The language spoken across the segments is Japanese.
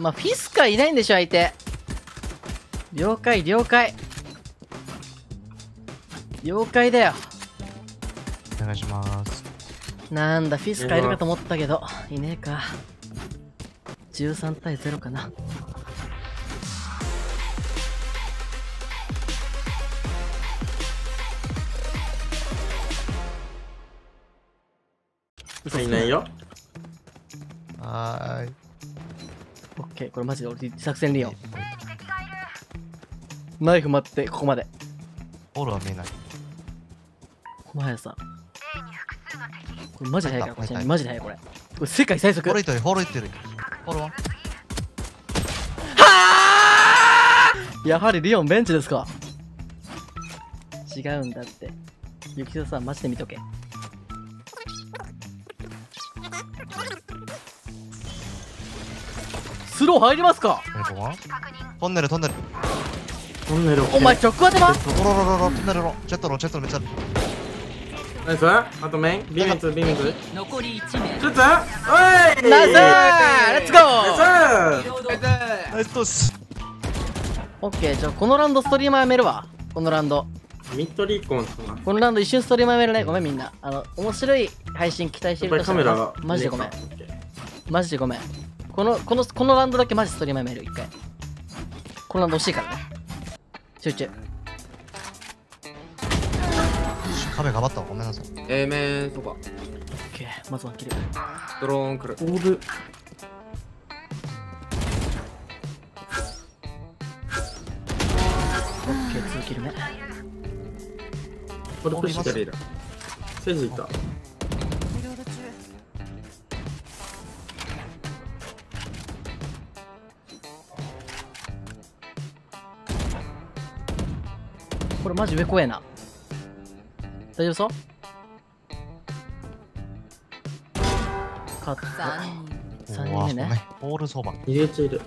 まあフィスカいないんでしょ相手。了解了解。了解だよ。お願いします。なんだフィスカいるかと思ったけど。いねえか。13対0かな。いないよ。はーいオッケーこれマジで俺作戦利用ナイフ待ってここまで。ホールは見えないこの速さこれマジで速いからこれマジで速いこれ。これ世界最速。ホールいってるホールいってる。ホー！ルはやはりリオンベンチですか。違うんだって。ゆきとさんマジで見とけスロー入りますか？トンネルトンネルトンネル。お前直当てますロロロロロトンネルロジェットロジェットロめっちゃナイスあとメインビミツ、ビミツ。残り1名ちょっとおいナイスレッツゴーナイスナイストスオッケーじゃあこのラウンドストリーマーやめるわこのラウンドミッドリーコン。このラウンド一瞬ストリーマーやめるねごめんみんなあの面白い配信期待してやっぱるとしたらりカメラが。マジでごめんマジでごめんこのこのこのラウンドだけマジストリーマーやめる一回。このラウンド惜しいからね。集中壁がばったわ。ごめんなさい。A 面そばオッケー。まずは切る。ドローン来る。オール。オッケー2キル目これプッシュしてる。セジいた。マジ上怖えな。大丈夫そう？勝った3人目ね。ホールそば入れちゃいる。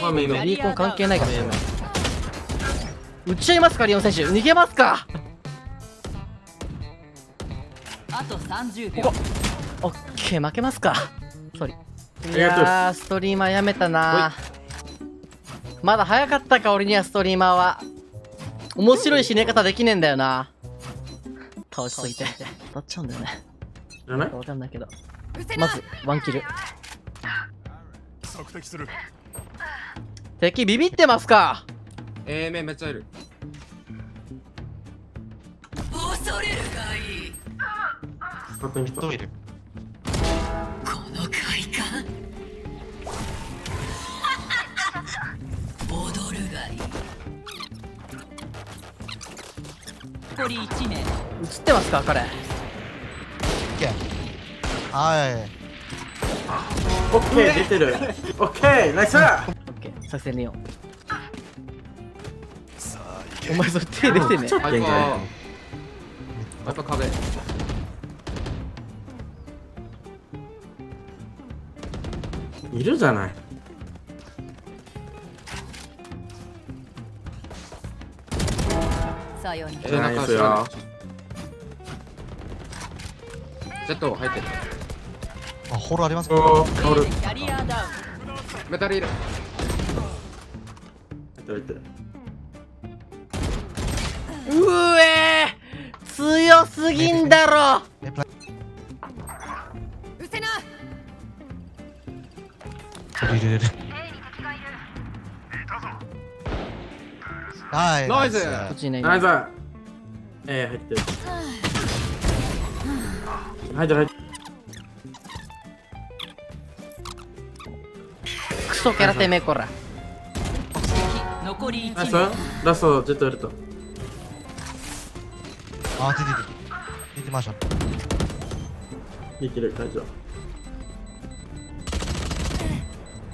まあメインメイン。ビーコン関係ないからね撃っちゃいますかリオン選手。逃げますか？あと30秒。こオッケー負けますか。ソリいやーストリーマーやめたなまだ早かったか俺にはストリーマーは。面白い死ね方できねえんだよな。倒しすぎて。当たっちゃうんだよね。知らない？わかんないけど。まずワンキル。敵ビビってますか？A 面めっちゃいる。恐れるがいい。確認した。残り1名。映ってますか彼？オッケー。はい。オッケー出てる。オッケーナイスオッケー作戦利用お前それ手出てねハイパーハイパー壁。いるじゃない。さように A ナイ中スよ。ジェット入ってる。あホールありますか？おー、ル。キャリアダウメタルいる入ってる入ってる。うえー強すぎんだろ。うせな入れれるはいナイスこっちにいないナイスえー、入ってる。入ってる入ってる。クソキャラてめえこら残りナイス1名ラスト、ジェットやると。あー、出てる。出てました。いける、大丈夫。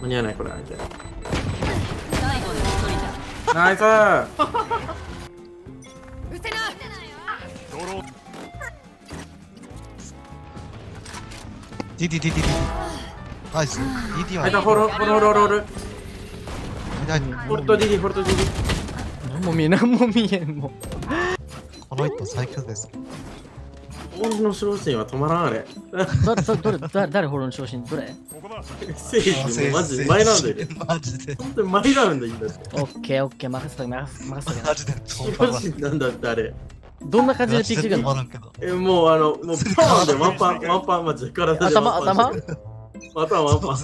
間に合わない、これ、相手。ナイスーうせなディディディディディ。ナイス。DT ははい、フォロー、フォロー、フォロー、フォロー。左フォルトディディ、フォルトディディ。何も見えん何も見えんもこの一本最強です。俺の昇進は止まらんあれ。誰、誰、ホロの昇進どれ？マジマイラウンドでマジで。本当にマイラウンドいいんだってオッケー、オッケー、任せとけ、任せとけマ。ジで昇進なんだってあれ。どんな感じでピッの？えもうあのもうパーンでワンパンワンパンマジ体で頭ワンパン。頭？して頭ワンパン。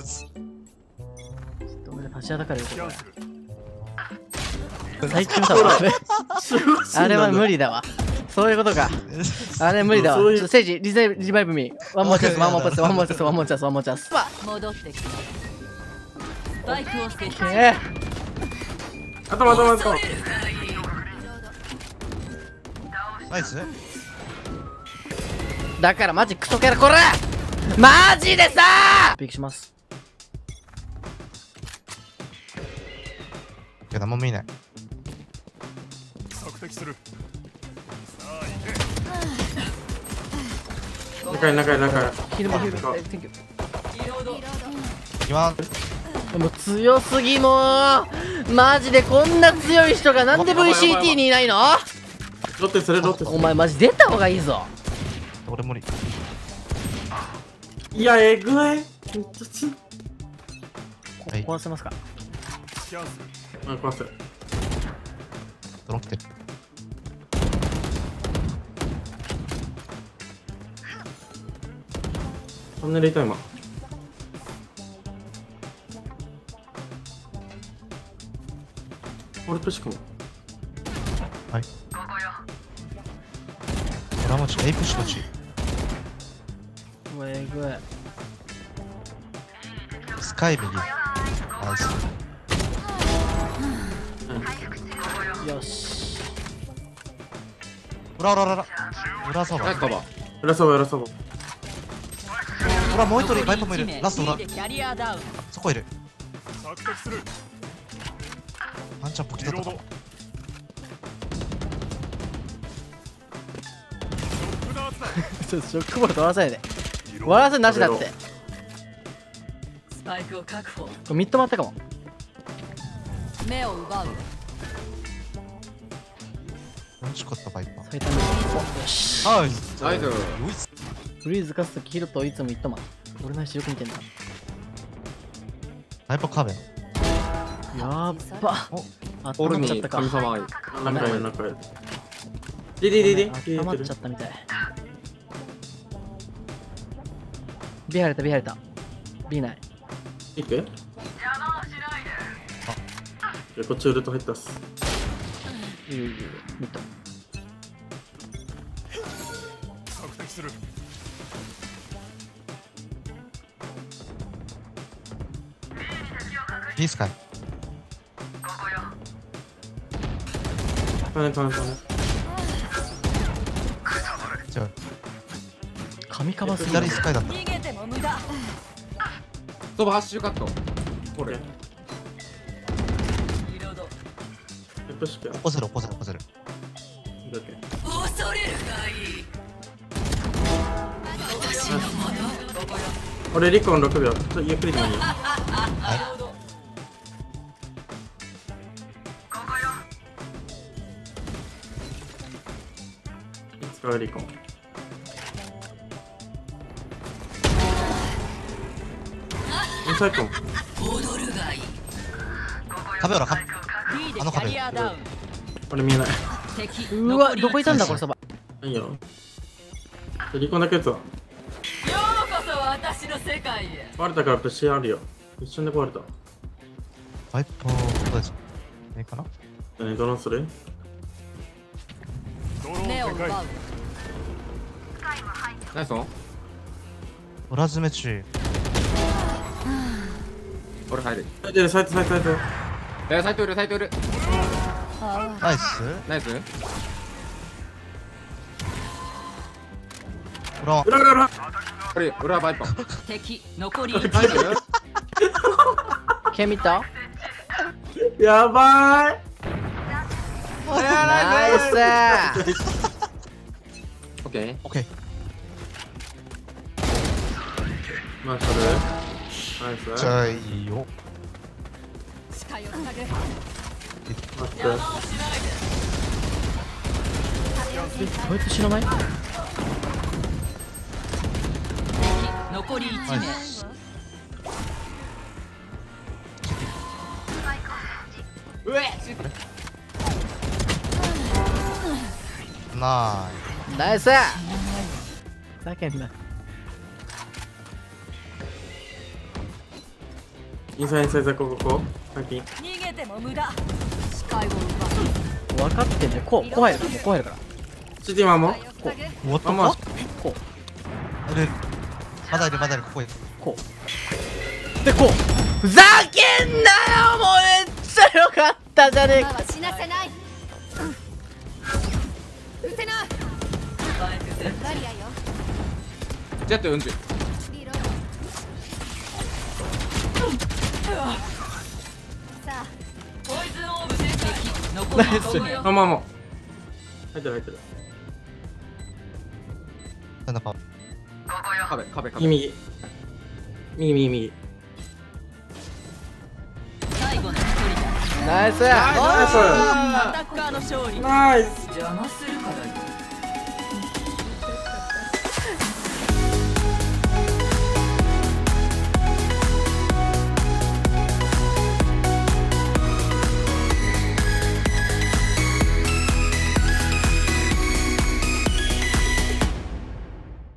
どれ立ち上がるよ、これ。最強だわ。あれは無理理だわ。そういうことか。あれ無理だわ。そういうちょステージ、 revive、revive me。one more chance、one more chance、one more chance、one more chance、one more chance。わ戻ってきたスパイクを設置え頭頭頭ナイスー、だからマジクソキャラ、これマジでさびっくりします。いや何も見えない仲いい仲いい仲いいヒルもヒル。えあ Thank you 今もう強すぎもう。マジでこんな強い人がなんで VCT にいないの？ロッテするロッテすお前マジ出た方がいいぞ。俺無理。るいやえぐい。壊せますか？あ壊せる。ドロン来トンネルいた今俺としかも。はい。俺もちょっとエイプしこっちもうえぐい。スカイ右ナイス。よし。裏裏裏裏裏そば裏そば裏そば裏もう一人バイパーもいる。ラスト裏でキャリアダウン。そこいる。ワンチャンポキだったか。ちょっとショックボール取らせないで。終わらせなしだって。こスパイクを確保。れミッド回ったかも。目を奪う。楽しかったバイパー。よし。ナイスナイスよいフリーズ勝つときヒロといつもミッドマン俺の人よく見てんだ。バイパー壁やっばお。あオルに温まっちゃったか。神様愛仲いい仲いいディディディディ温まっちゃったみたい。ビハれたビハれた B ないいくじゃあこっちウルト入ったっす。いいよいいよ。ミッドいいスカイパネパネパネじゃ神かばすぎあ左スカイだった。逃げても無駄。そばハッシュカット。これ。起こせる起こせる起こせるだけ恐れるがいい。私のもの。俺リコン6秒。ちょっとゆっくりでもいいよ。使うリコンインサイコン踊るがいい壁裏壁 B であの壁キャリアダウン俺見えない。敵うわどこいたんだこれそば。いいよ。リコンだけやつはようこそ私の世界へ。壊れたからプッシュあるよ。一瞬で壊れた。バイパーここです。いいかな？何ドローンする目を奪うナイスの裏詰め中俺入るサイトいるサイトサイトサイトえー、サイトいるサイトいる。ナイス。ナイス？裏。裏裏裏。これ裏バイパー敵残り。ナイスケン見た？やばい。ナイスオッケー。オッケーマーシナイス。じゃあいいよ。視界を下げマスクどうやって知らない？残り1名。上なナイス。ふざけんなインサインサイザここここ最近逃げても無駄。視界を奪う。分かってんね。こうこう入るからもうこう入るから。シティマンも。い終わったこう。いるまだいるまだいる。ここいるこう。でこう。ふざけんなよもうめっちゃよかったじゃねえか。は死なせない。撃てない。バリアよ。ジェット40敵残り5秒マンマンも入ってる入ってる。なんだか。壁壁壁。右。右右右。右最後の一人だ。ナイス。ナイアタッカーの勝利。スナイス。邪魔するから